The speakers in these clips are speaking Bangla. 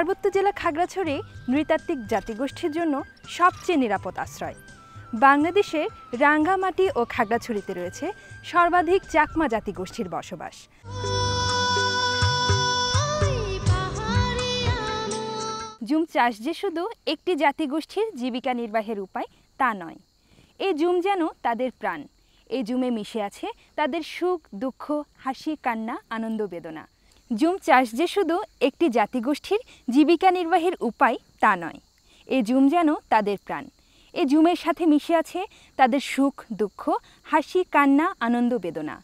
পার্বত্য জেলা খাগড়াছড়ি নৃতাত্ত্বিক জাতিগোষ্ঠীর জন্য সবচেয়ে নিরাপদ আশ্রয়। বাংলাদেশে রাঙ্গামাটি ও খাগড়াছড়িতে রয়েছে সর্বাধিক চাকমা জাতিগোষ্ঠীর বসবাস। জুম চাষ যে শুধু একটি জাতিগোষ্ঠীর জীবিকা নির্বাহের উপায়, তা নয়। এই জুম যেন তাদের প্রাণ। এই জুমে মিশে আছে তাদের সুখ, দুঃখ, হাসি, কান্না, আনন্দ, বেদনা। জুম চাষ যে শুধু একটি জাতিগোষ্ঠীর জীবিকা নির্বাহের উপায় তা নয়, এ জুম যেন তাদের প্রাণ। এ জুমের সাথে মিশে আছে তাদের সুখ, দুঃখ, হাসি, কান্না, আনন্দ, বেদনা।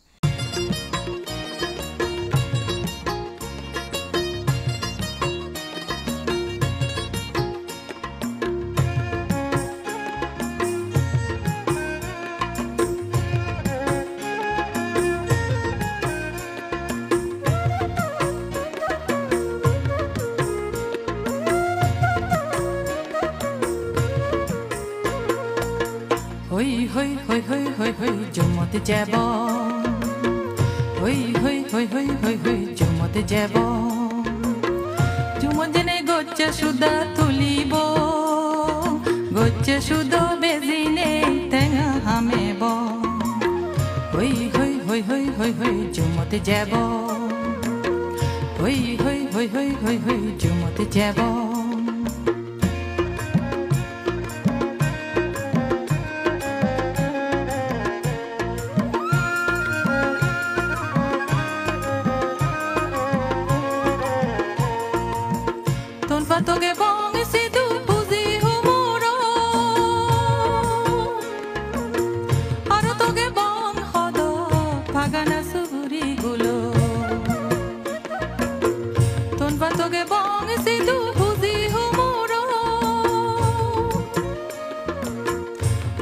হই হই হই হই হই জমতে যাব হই হই হই হই হই হই জমতে যাব জুমদিনে গচ্চা সুদা তুলিব গচ্চা সুদ বেজিনে টেঙা হামেব হই হই হই হই হই হই জমতে যাব হই হই হই হই হই হই জমতে যাব pagana suburi gulo Ton fato bong si tu pusi humoro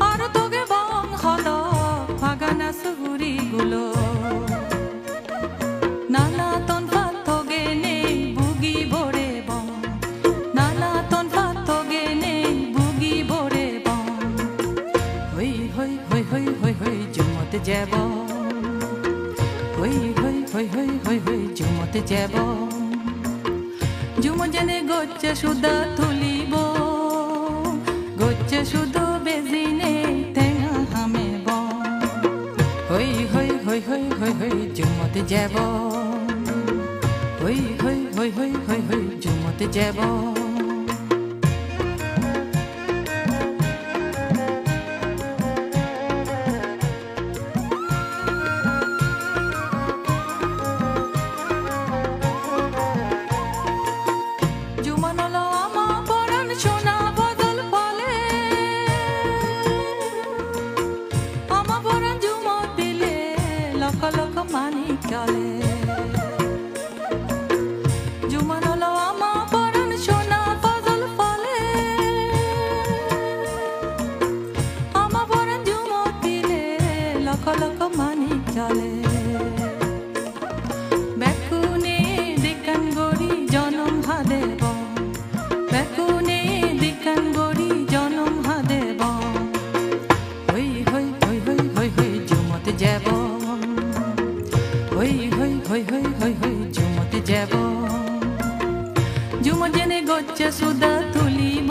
Aro to bong hodo pagana suburi gulo নানা তন ফাতগে নে বুগি ভরে বন নানা তন ফাতগে নে বুগি ভরে বন হই হই হই হই হই হই জুমতে যাব হই হই হই হই হই হই জুমতে যাব জুম জেনে গচ্চা সুদা তুলিব গচ্চা সুদ বেজিনে টেঙা হামে বন হই হই হই হই হই হই জুমতে যাব হই হই হই হই হই হই জুমতে যাব গচ্চা সুদা তুলিব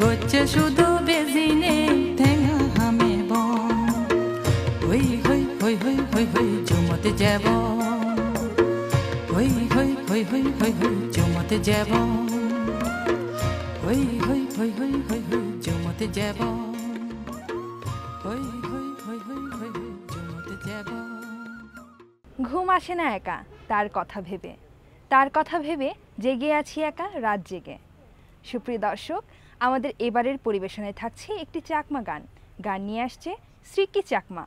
গচ্চা সুদ বেজিনে ঠেঙা হামেব হই হই হই হই হই হই জুমতে যাব হই হই হই হই হই হই জুমতে যাব হই হই হই হই হই হই জুমতে যাব হই হই হই হই ঘুম আসে না একা তার কথা ভেবে তার কথা ভেবে জেগে আছি একা, রাত জেগে। সুপ্রিয় দর্শক, আমাদের এবারের পরিবেশনায় থাকছে একটি চাকমা গান। গান নিয়ে আসছে শ্রীকি চাকমা।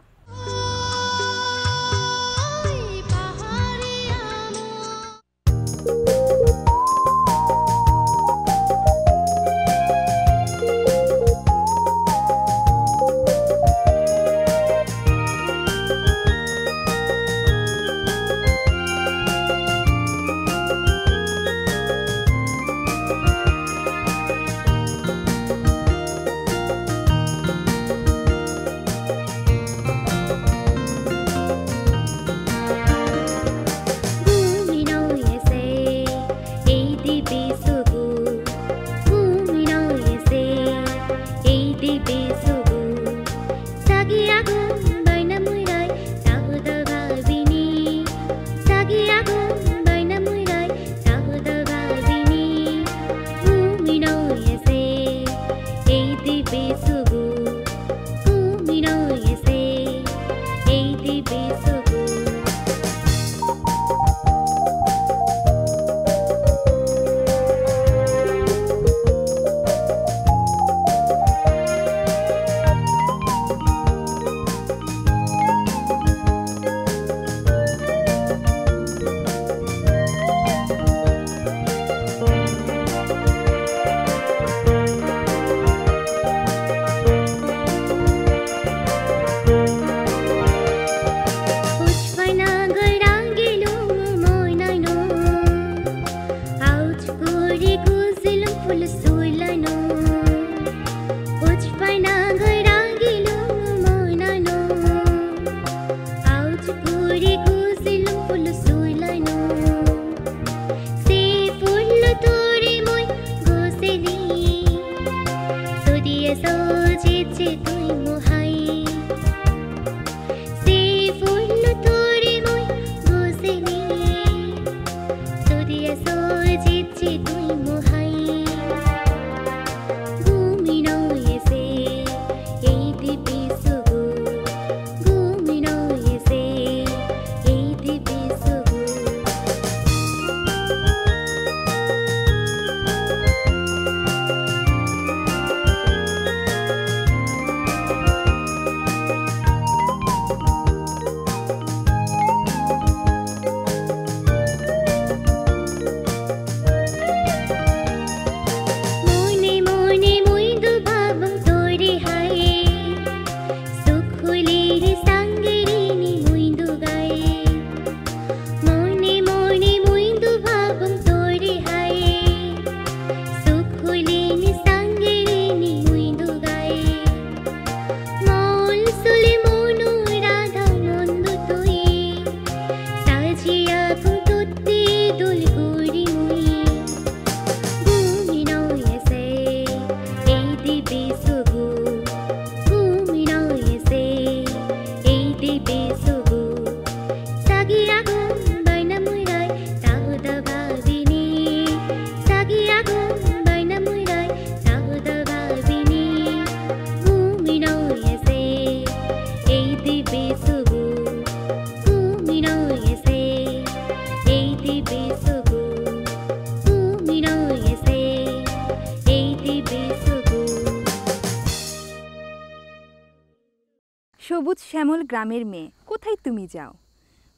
শ্যামল গ্রামের মেয়ে। কোথায় তুমি যাও?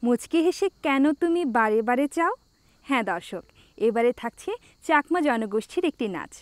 মুচকি হেসে কেন তুমি বারে বারে চাও হ্যাঁ দর্শক, এবারে থাকছে চাকমা জনগোষ্ঠীর একটি নাচ।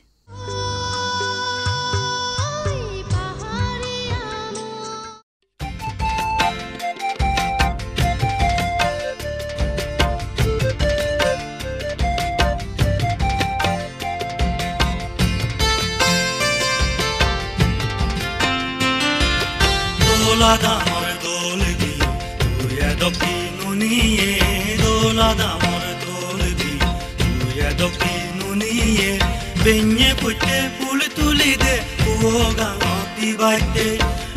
ಬೆಣ್ಣೆ ಪುಟ್ಟೆ ಪುಳು ತುಲಿದೆ ಹೋಗ ಮಾತಿ ಬಟ್ಟೆ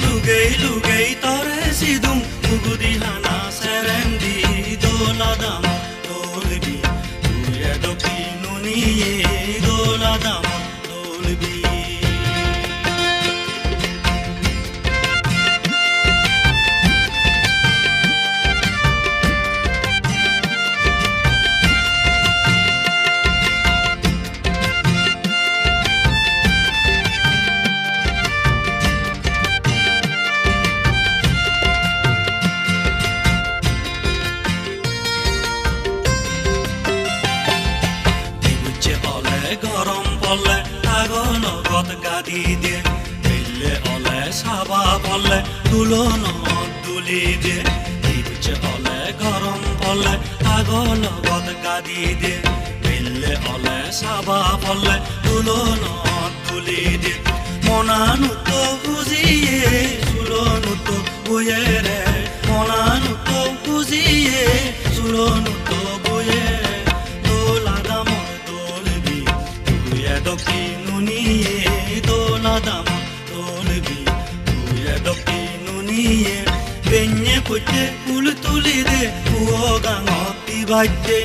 ಲುಗೈ ಲುಗೈ ತೊರೆಸಿದು ಮುಗುದಿನ جديد اللي على شباب الله طولون مدليد يبجي على غرم الله أغلى بد جديد اللي على شباب الله طولون ഒറ്റ ഉളുത്തുലിതേ പൂവോകങ്ങോട്ടി വറ്റേ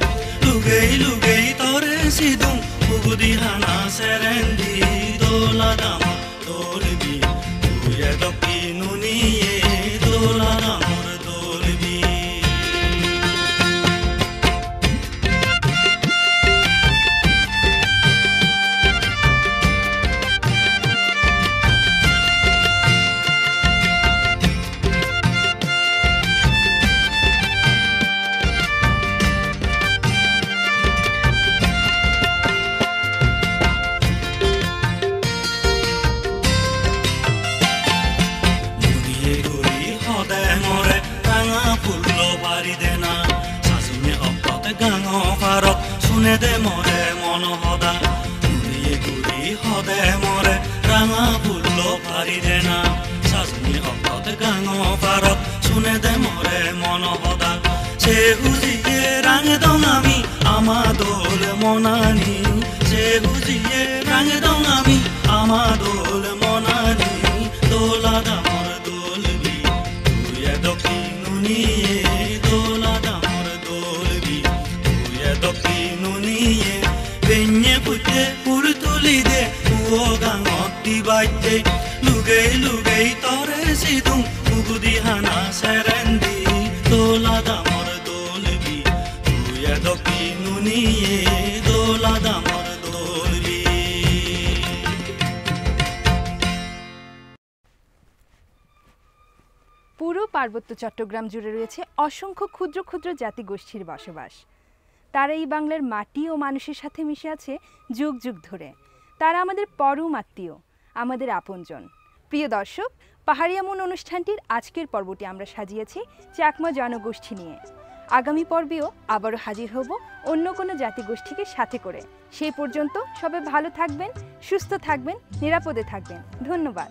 ലുഗൈ ലുഗൈ തൊരസിതും പുകുതി ഹണ സെരന്തി തോലതമ തോൽവി সেহুজিয়ে ৰাঙে দং আমি আমা দোল মনানি। সেহুজিয়ে ৰাঙে দং আমি আমা দোল মনানি। দোলা দামৰ দোলবি তুই দক্ষিণুনিয়ে দোলা দামৰ দোলবি তুই দক্ষিণুনিয়ে বেഞ്ഞে পুতে পুর তুলি দে পুও গাঙত দিবাইতে পার্বত্য চট্টগ্রাম জুড়ে রয়েছে অসংখ্য ক্ষুদ্র ক্ষুদ্র জাতিগোষ্ঠীর বসবাস। তারা এই বাংলার মাটি ও মানুষের সাথে মিশে আছে যুগ যুগ ধরে। তারা আমাদের পরম আত্মীয়, আমাদের আপনজন। প্রিয় দর্শক পাহাড়িয়ামন অনুষ্ঠানটির আজকের পর্বটি আমরা সাজিয়েছি চাকমা জনগোষ্ঠী নিয়ে। আগামী পর্বেও আবারও হাজির হব অন্য কোনো জাতিগোষ্ঠীকে সাথে করে। সেই পর্যন্ত সবাই ভালো থাকবেন, সুস্থ থাকবেন, নিরাপদে থাকবেন। ধন্যবাদ।